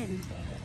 natin.